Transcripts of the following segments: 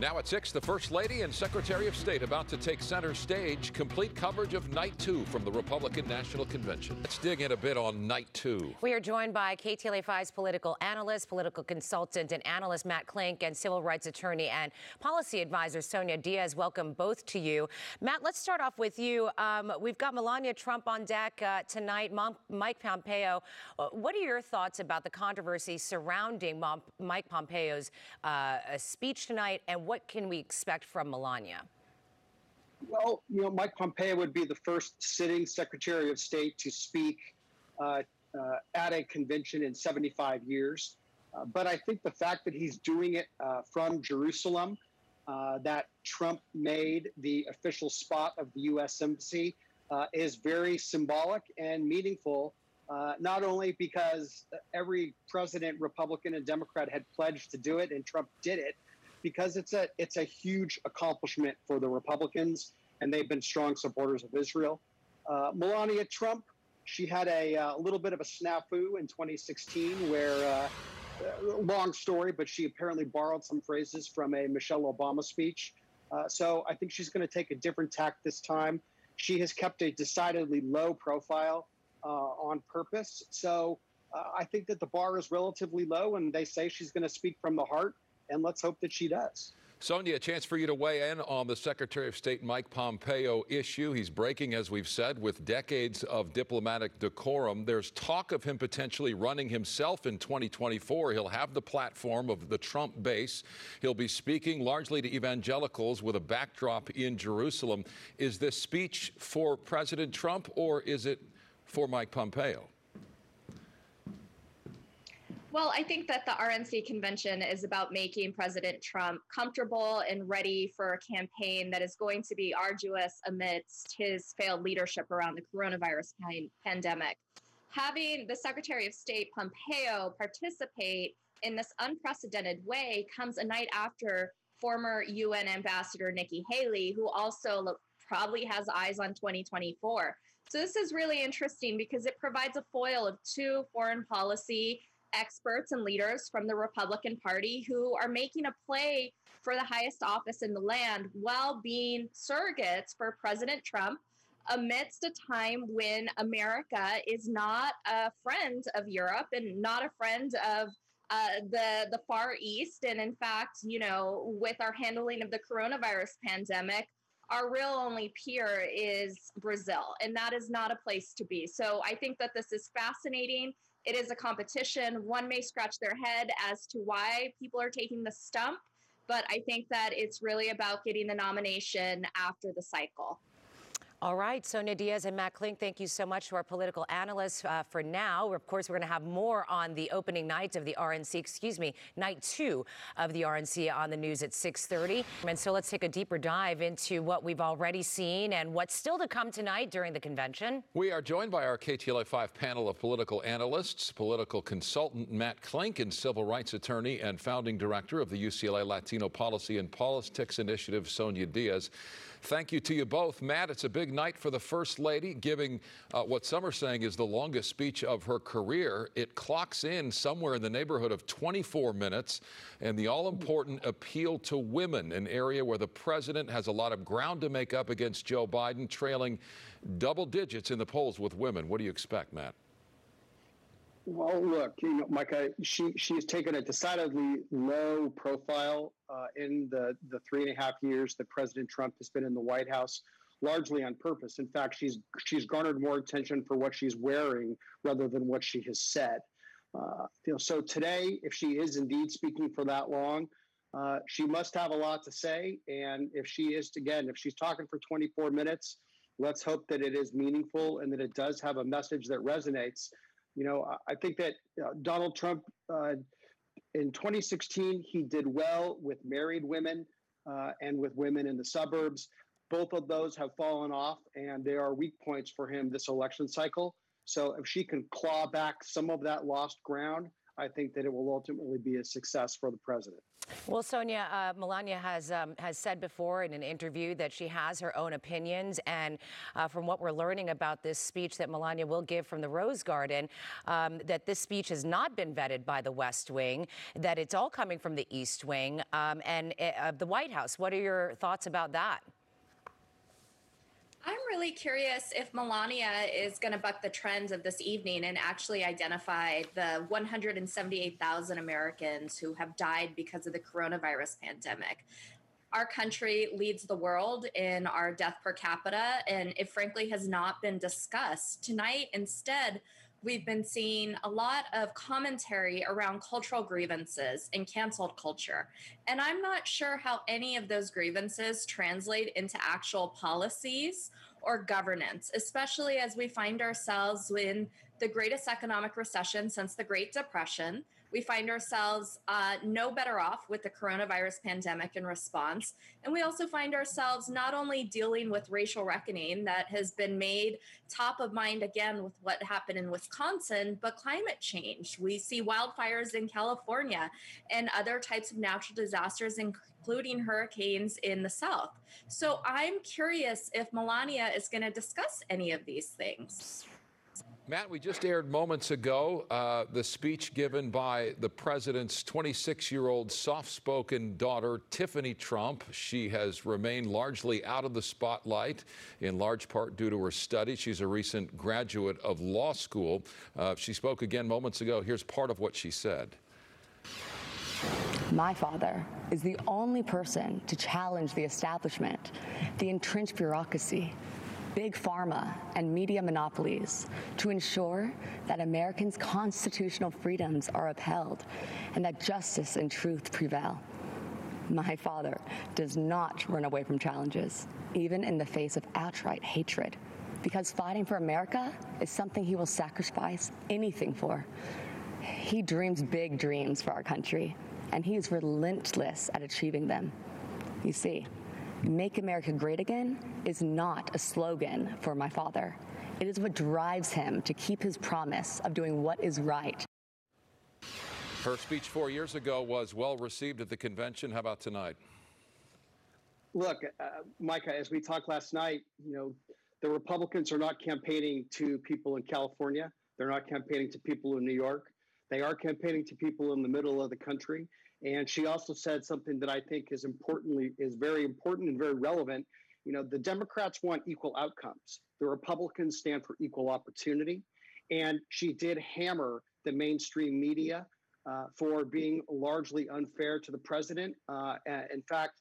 Now at 6, the First Lady and Secretary of State about to take center stage. Complete coverage of night two from the Republican National Convention. Let's dig in a bit on night two. We are joined by KTLA 5's political analyst, political consultant, and analyst Matt Klink, and civil rights attorney and policy advisor Sonia Diaz. Welcome both to you. Matt, let's start off with you. Um, we've got Melania Trump on deck uh, tonight, Mom, Mike Pompeo. Uh, what are your thoughts about the controversy surrounding Mom, Mike Pompeo's uh, speech tonight and what can we expect from Melania? Well, you know, Mike Pompeo would be the first sitting Secretary of State to speak uh, uh, at a convention in 75 years. Uh, but I think the fact that he's doing it uh, from Jerusalem, uh, that Trump made the official spot of the U.S. Embassy, uh, is very symbolic and meaningful. not only because every president, Republican and Democrat, had pledged to do it, and Trump did it, because it's a it's a huge accomplishment for the Republicans, and they've been strong supporters of Israel. Uh, Melania Trump, she had a, uh, little bit of a snafu in 2016, where uh, long story, but she apparently borrowed some phrases from a Michelle Obama speech. Uh, so I think she's going to take a different tack this time. She has kept a decidedly low profile uh, on purpose. So uh, I think that the bar is relatively low, and they say she's going to speak from the heart and let's hope that she does. Sonia, a chance for you to weigh in on the Secretary of State Mike Pompeo issue. He's breaking, as we've said, with decades of diplomatic decorum. There's talk of him potentially running himself in 2024. He'll have the platform of the Trump base. He'll be speaking largely to evangelicals with a backdrop in Jerusalem. Is this speech for President Trump or is it for Mike Pompeo? Well, I think that the RNC convention is about making President Trump comfortable and ready for a campaign that is going to be arduous amidst his failed leadership around the coronavirus pandemic. Having the Secretary of State Pompeo participate in this unprecedented way comes a night after former UN Ambassador Nikki Haley, who also probably has eyes on 2024. So this is really interesting because it provides a foil of two foreign policy experts and leaders from the Republican Party who are making a play for the highest office in the land while being surrogates for President Trump amidst a time when America is not a friend of Europe and not a friend of uh, the the Far East, and in fact, you know, with our handling of the coronavirus pandemic, our real only peer is Brazil, and that is not a place to be. So I think that this is fascinating. It is a competition. One may scratch their head as to why people are taking the stump, but I think that it's really about getting the nomination after the cycle. All right, Sonia Diaz and Matt Klink, thank you so much to our political analysts uh, for now. Of course, we're going to have more on the opening night of the RNC, excuse me, night two of the RNC on the news at 6:30. And so let's take a deeper dive into what we've already seen and what's still to come tonight during the convention. We are joined by our KTLA 5 panel of political analysts, political consultant Matt Klink, and civil rights attorney and founding director of the UCLA Latino Policy and Politics Initiative, Sonia Diaz. Thank you to you both. Matt, it's a big night for the First Lady, giving uh, what some are saying is the longest speech of her career. It clocks in somewhere in the neighborhood of 24 minutes, and the all important appeal to women, an area where the president has a lot of ground to make up against Joe Biden, trailing double digits in the polls with women. What do you expect, Matt? Well, look, you know, Micah, she she has taken a decidedly low profile uh, in the the three and a half years that President Trump has been in the White House, largely on purpose. In fact, she's she's garnered more attention for what she's wearing rather than what she has said. Uh, you know, so today, if she is indeed speaking for that long, uh, she must have a lot to say. And if she is, again, if she's talking for 24 minutes, let's hope that it is meaningful and that it does have a message that resonates. You know, I think that uh, Donald Trump uh, in 2016 he did well with married women uh, and with women in the suburbs. Both of those have fallen off, and they are weak points for him this election cycle. So if she can claw back some of that lost ground, I think that it will ultimately be a success for the president. Well, Sonia, uh, Melania has um, has said before in an interview that she has her own opinions, and uh, from what we're learning about this speech that Melania will give from the Rose Garden, um, that this speech has not been vetted by the West Wing, that it's all coming from the East Wing um, and uh, the White House. What are your thoughts about that? I'm really curious if Melania is going to buck the trends of this evening and actually identify the 178,000 Americans who have died because of the coronavirus pandemic. Our country leads the world in our death per capita, and it frankly has not been discussed. Tonight, instead, we've been seeing a lot of commentary around cultural grievances and canceled culture. And I'm not sure how any of those grievances translate into actual policies or governance, especially as we find ourselves in the greatest economic recession since the Great Depression. We find ourselves uh, no better off with the coronavirus pandemic in response. And we also find ourselves not only dealing with racial reckoning that has been made top of mind again with what happened in Wisconsin, but climate change. We see wildfires in California and other types of natural disasters, including hurricanes in the South. So I'm curious if Melania is going to discuss any of these things. Matt, we just aired moments ago uh, the speech given by the president's 26 year old soft spoken daughter, Tiffany Trump. She has remained largely out of the spotlight, in large part due to her studies. She's a recent graduate of law school. Uh, she spoke again moments ago. Here's part of what she said. My father is the only person to challenge the establishment, the entrenched bureaucracy, big pharma, and media monopolies to ensure that Americans' constitutional freedoms are upheld and that justice and truth prevail. My father does not run away from challenges, even in the face of outright hatred, because fighting for America is something he will sacrifice anything for. He dreams big dreams for our country, and he is relentless at achieving them. You see, Make America Great Again is not a slogan for my father. It is what drives him to keep his promise of doing what is right. Her speech four years ago was well received at the convention. How about tonight? Look, uh, Micah, as we talked last night, you know, the Republicans are not campaigning to people in California. They're not campaigning to people in New York. They are campaigning to people in the middle of the country. And she also said something that I think is importantly is very important and very relevant. You know, the Democrats want equal outcomes. The Republicans stand for equal opportunity. And she did hammer the mainstream media uh, for being largely unfair to the president. Uh, in fact,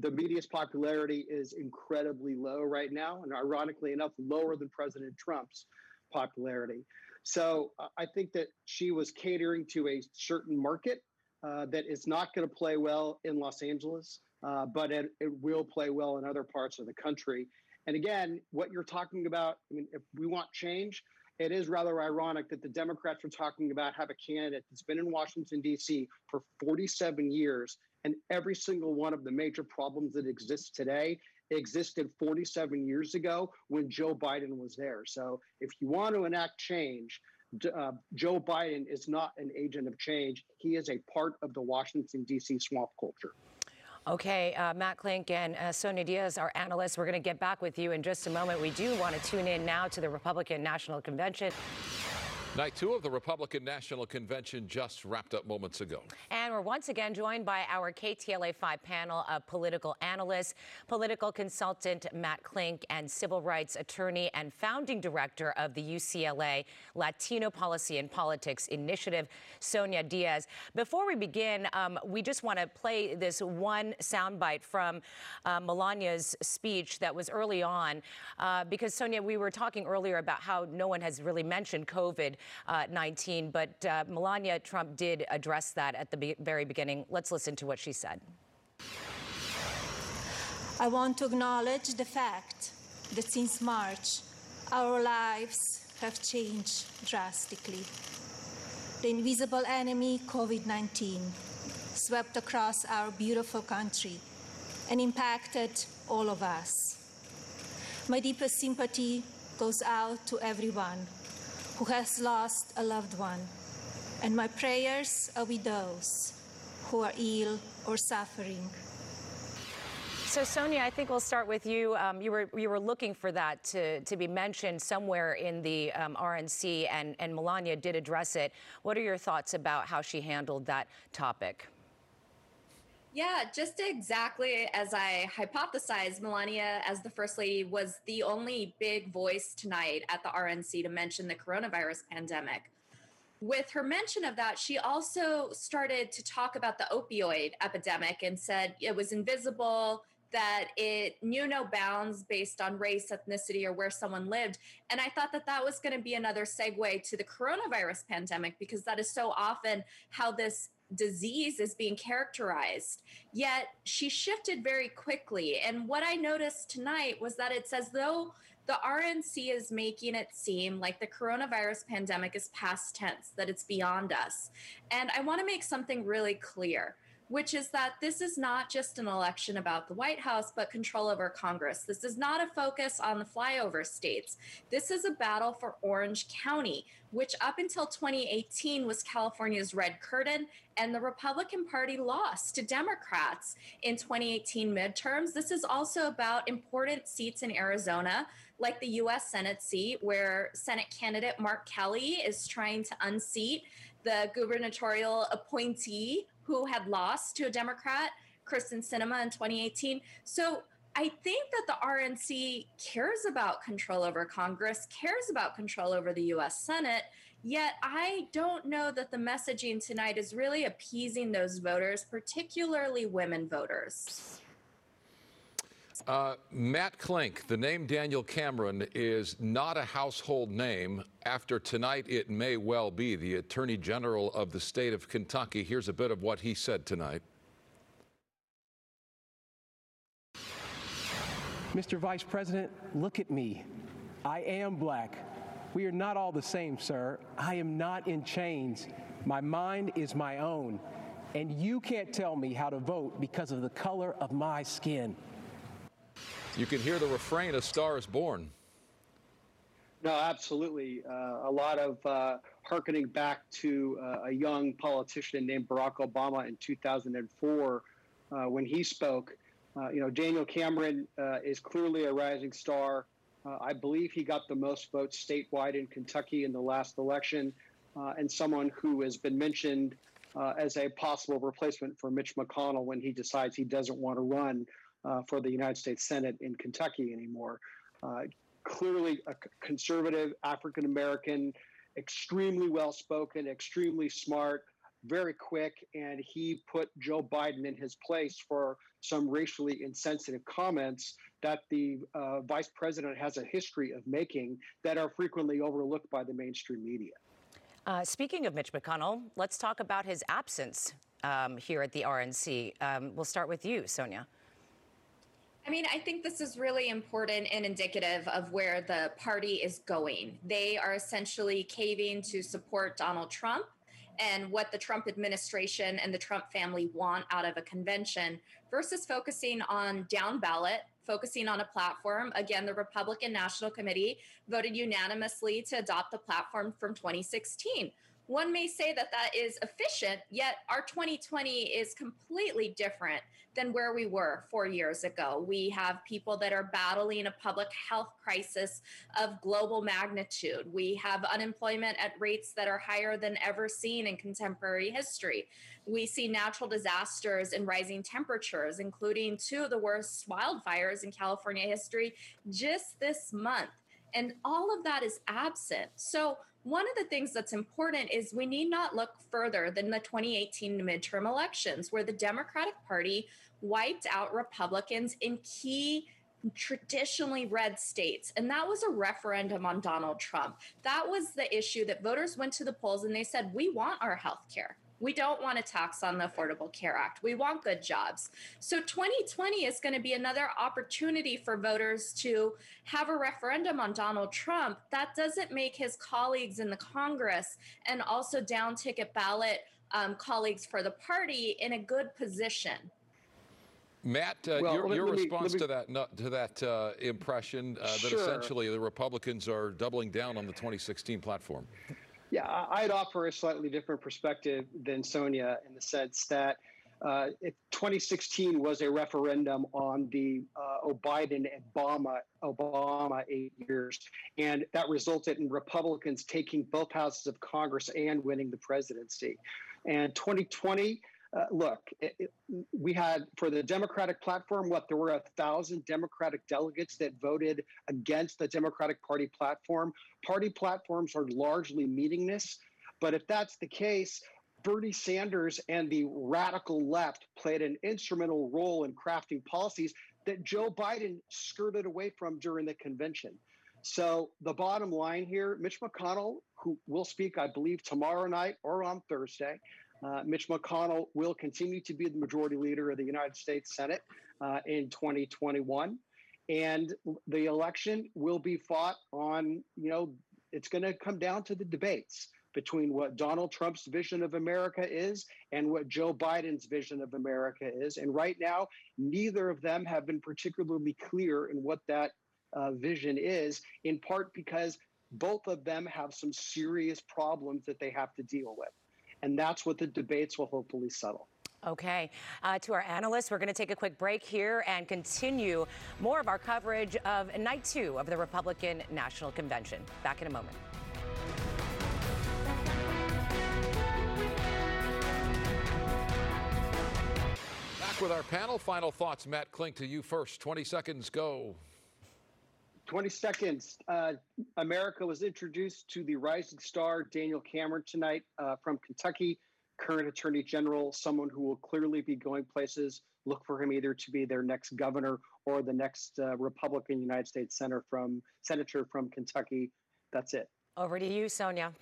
the media's popularity is incredibly low right now, and ironically enough, lower than President Trump's popularity. So uh, I think that she was catering to a certain market uh, that is not going to play well in Los Angeles, uh, but it, it, will play well in other parts of the country. And again, what you're talking about, I mean, if we want change, it is rather ironic that the Democrats are talking about have a candidate that's been in Washington, D.C. for 47 years, and every single one of the major problems that exist today existed 47 years ago when Joe Biden was there. So if you want to enact change, uh, Joe Biden is not an agent of change. He is a part of the Washington, D.C. swamp culture. Okay, uh, Matt Klink and uh, Sonia Diaz, our analysts, we're going to get back with you in just a moment. We do want to tune in now to the Republican National Convention. Night two of the Republican National Convention just wrapped up moments ago. And we're once again joined by our KTLA 5 panel of political analysts, political consultant Matt Klink, and civil rights attorney and founding director of the UCLA Latino Policy and Politics Initiative, Sonia Diaz. Before we begin, um, we just want to play this one soundbite from uh, Melania's speech that was early on, uh, because, Sonia, we were talking earlier about how no one has really mentioned COVID 19. But uh, Melania Trump did address that at the be- very beginning. Let's listen to what she said. I want to acknowledge the fact that since March, our lives have changed drastically. The invisible enemy, COVID 19, swept across our beautiful country and impacted all of us. My deepest sympathy goes out to everyone who has lost a loved one, And my prayers are with those who are ill or suffering. So Sonia, I think we'll start with you. Um, you were you were looking for that to, to be mentioned somewhere in the um, RNC, and, and Melania did address it. What are your thoughts about how she handled that topic? Yeah, just exactly as I hypothesized, Melania, as the First Lady, was the only big voice tonight at the RNC to mention the coronavirus pandemic. With her mention of that, she also started to talk about the opioid epidemic and said it was invisible, that it knew no bounds based on race, ethnicity, or where someone lived. And I thought that that was going to be another segue to the coronavirus pandemic because that is so often how this disease is being characterized. Yet she shifted very quickly. And what I noticed tonight was that it's as though the RNC is making it seem like the coronavirus pandemic is past tense, that it's beyond us. And I want to make something really clear which is that this is not just an election about the White House, but control over Congress. This is not a focus on the flyover states. This is a battle for Orange County, which up until 2018 was California's red curtain, and the Republican Party lost to Democrats in 2018 midterms. This is also about important seats in Arizona, like the U.S. Senate seat, where Senate candidate Mark Kelly is trying to unseat the gubernatorial appointee who had lost to a Democrat, Kyrsten Sinema, in 2018. So I think that the RNC cares about control over Congress, cares about control over the US Senate. Yet I don't know that the messaging tonight is really appeasing those voters, particularly women voters. Uh, Matt Klink, the name Daniel Cameron is not a household name. After tonight, it may well be. The Attorney General of the state of Kentucky. Here's a bit of what he said tonight. Mr. Vice President, look at me. I am black. We are not all the same, sir. I am not in chains. My mind is my own. And you can't tell me how to vote because of the color of my skin. You can hear the refrain, of Star is Born. No, absolutely. Uh, a lot of uh, harkening back to uh, a young politician named Barack Obama in 2004 uh, when he spoke. Uh, you know, Daniel Cameron uh, is clearly a rising star. I believe he got the most votes statewide in Kentucky in the last election, and someone who has been mentioned as a possible replacement for Mitch McConnell when he decides he doesn't want to run uh, for the United States Senate in Kentucky anymore. Uh, clearly, a conservative African American, extremely well spoken, extremely smart, very quick, and he put Joe Biden in his place for some racially insensitive comments that the uh, vice president has a history of making that are frequently overlooked by the mainstream media. Uh, speaking of Mitch McConnell, let's talk about his absence um, here at the RNC. Um, we'll start with you, Sonia. I mean, I think this is really important and indicative of where the party is going. They are essentially caving to support Donald Trump and what the Trump administration and the Trump family want out of a convention versus focusing on down ballot, focusing on a platform. Again, the Republican National Committee voted unanimously to adopt the platform from 2016 one may say that that is efficient, yet our 2020 is completely different than where we were four years ago. We have people that are battling a public health crisis of global magnitude. We have unemployment at rates that are higher than ever seen in contemporary history. We see natural disasters and rising temperatures, including two of the worst wildfires in California history just this month. And all of that is absent. So, one of the things that's important is we need not look further than the 2018 midterm elections, where the Democratic Party wiped out Republicans in key traditionally red states. And that was a referendum on Donald Trump. That was the issue that voters went to the polls and they said, We want our health care. We don't want a tax on the Affordable Care Act. We want good jobs. So 2020 is going to be another opportunity for voters to have a referendum on Donald Trump. That doesn't make his colleagues in the Congress and also down ticket ballot um, colleagues for the party in a good position. Matt, uh, well, your, your response me, me, to that to that uh, impression uh, that sure. essentially the Republicans are doubling down on the 2016 platform. Yeah, I'd offer a slightly different perspective than Sonia in the sense that uh, it, 2016 was a referendum on the uh, Obama Obama eight years, and that resulted in Republicans taking both houses of Congress and winning the presidency. And 2020. Uh, look, it, it, we had for the Democratic platform, what there were a thousand Democratic delegates that voted against the Democratic Party platform. Party platforms are largely meaningless. But if that's the case, Bernie Sanders and the radical left played an instrumental role in crafting policies that Joe Biden skirted away from during the convention. So the bottom line here, Mitch McConnell, who will speak, I believe, tomorrow night or on Thursday, uh, Mitch McConnell will continue to be the majority leader of the United States Senate uh, in 2021. And the election will be fought on, you know, it's going to come down to the debates between what Donald Trump's vision of America is and what Joe Biden's vision of America is. And right now, neither of them have been particularly clear in what that uh, vision is, in part because both of them have some serious problems that they have to deal with. And that's what the debates will hopefully settle. Okay. Uh, to our analysts, we're going to take a quick break here and continue more of our coverage of night two of the Republican National Convention. Back in a moment. Back with our panel. Final thoughts, Matt Klink, to you first. 20 seconds, go. 20 seconds. Uh, America was introduced to the rising star Daniel Cameron tonight uh, from Kentucky, current Attorney General, someone who will clearly be going places. Look for him either to be their next governor or the next uh, Republican United States senator from senator from Kentucky. That's it. Over to you, Sonia.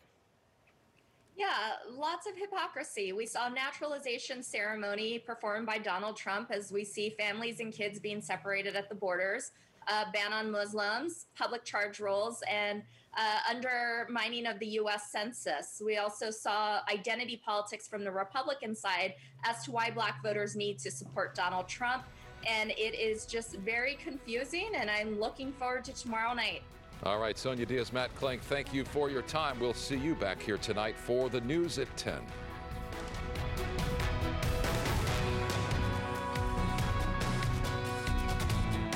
Yeah, lots of hypocrisy. We saw naturalization ceremony performed by Donald Trump as we see families and kids being separated at the borders, uh, ban on Muslims, public charge rolls, and uh, undermining of the U.S. Census. We also saw identity politics from the Republican side as to why Black voters need to support Donald Trump. And it is just very confusing, and I'm looking forward to tomorrow night. All right, Sonia Diaz, Matt Klink, thank you for your time. We'll see you back here tonight for the news at 10.